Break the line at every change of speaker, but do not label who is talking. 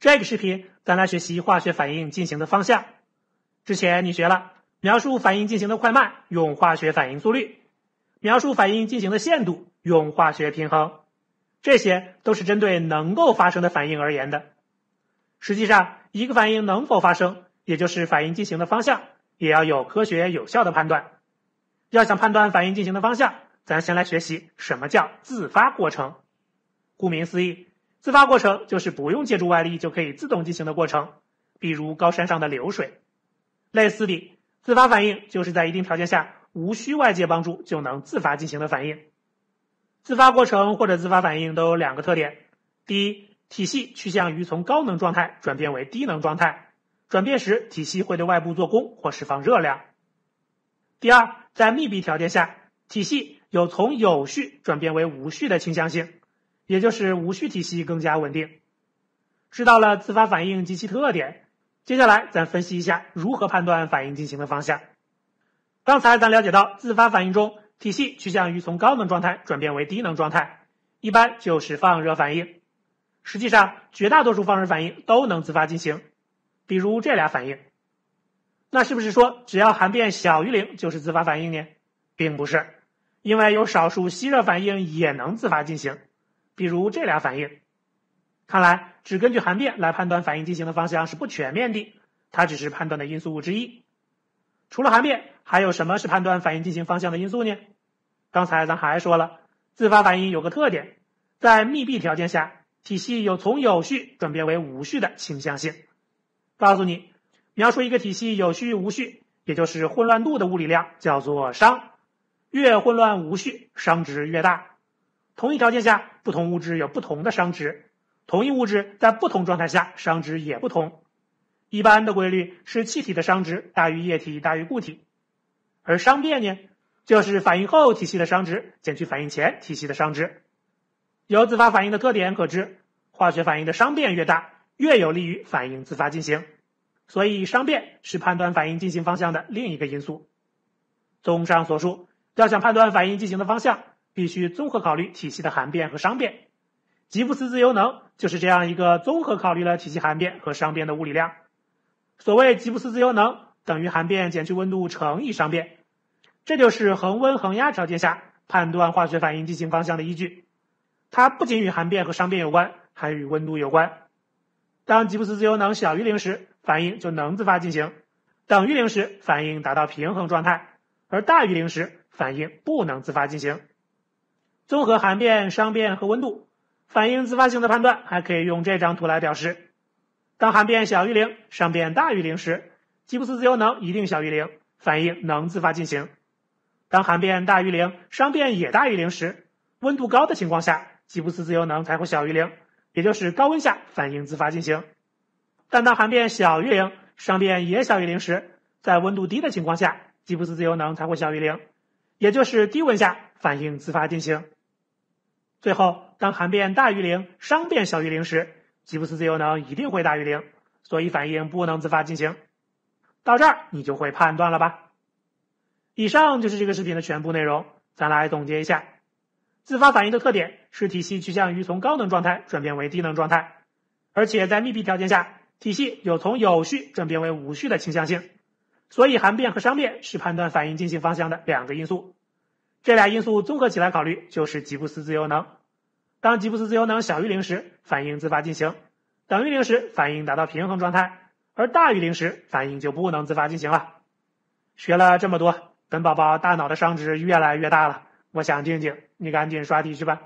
这个视频咱来学习化学反应进行的方向。之前你学了描述反应进行的快慢用化学反应速率，描述反应进行的限度用化学平衡，这些都是针对能够发生的反应而言的。实际上，一个反应能否发生，也就是反应进行的方向，也要有科学有效的判断。要想判断反应进行的方向，咱先来学习什么叫自发过程。顾名思义，自发过程就是不用借助外力就可以自动进行的过程，比如高山上的流水。类似的，自发反应就是在一定条件下无需外界帮助就能自发进行的反应。自发过程或者自发反应都有两个特点：第一，体系趋向于从高能状态转变为低能状态，转变时体系会对外部做功或释放热量；第二，在密闭条件下，体系有从有序转变为无序的倾向性。也就是无序体系更加稳定。知道了自发反应及其特点，接下来咱分析一下如何判断反应进行的方向。刚才咱了解到，自发反应中体系趋向于从高能状态转变为低能状态，一般就是放热反应。实际上，绝大多数放热反应都能自发进行，比如这俩反应。那是不是说只要含变小于零就是自发反应呢？并不是，因为有少数吸热反应也能自发进行。比如这俩反应，看来只根据含变来判断反应进行的方向是不全面的，它只是判断的因素之一。除了含变，还有什么是判断反应进行方向的因素呢？刚才咱还说了，自发反应有个特点，在密闭条件下，体系有从有序转变为无序的倾向性。告诉你，描述一个体系有序无序，也就是混乱度的物理量叫做熵，越混乱无序，熵值越大。同一条件下，不同物质有不同的熵值；同一物质在不同状态下，熵值也不同。一般的规律是气体的熵值大于液体大于固体，而熵变呢，就是反应后体系的熵值减去反应前体系的熵值。由自发反应的特点可知，化学反应的熵变越大，越有利于反应自发进行。所以，熵变是判断反应进行方向的另一个因素。综上所述，要想判断反应进行的方向。必须综合考虑体系的含变和熵变，吉布斯自由能就是这样一个综合考虑了体系含变和熵变的物理量。所谓吉布斯自由能等于含变减去温度乘以熵变，这就是恒温恒压条件下判断化学反应进行方向的依据。它不仅与含变和熵变有关，还与温度有关。当吉布斯自由能小于零时，反应就能自发进行；等于零时，反应达到平衡状态；而大于零时，反应不能自发进行。综合含变、熵变和温度，反应自发性的判断还可以用这张图来表示。当含变小于零，熵变大于零时，吉布斯自由能一定小于零，反应能自发进行。当含变大于零，熵变也大于零时，温度高的情况下，吉布斯自由能才会小于零，也就是高温下反应自发进行。但当含变小于零，熵变也小于零时，在温度低的情况下，吉布斯自由能才会小于零，也就是低温下反应自发进行。最后，当含变大于零，熵变小于零时，吉布斯自由能一定会大于零，所以反应不能自发进行。到这儿你就会判断了吧？以上就是这个视频的全部内容，咱来总结一下：自发反应的特点是体系趋向于从高能状态转变为低能状态，而且在密闭条件下，体系有从有序转变为无序的倾向性，所以含变和熵变是判断反应进行方向的两个因素。这俩因素综合起来考虑，就是吉布斯自由能。当吉布斯自由能小于零时，反应自发进行；等于零时，反应达到平衡状态；而大于零时，反应就不能自发进行了。学了这么多，本宝宝大脑的熵值越来越大了，我想静静，你赶紧刷题去吧。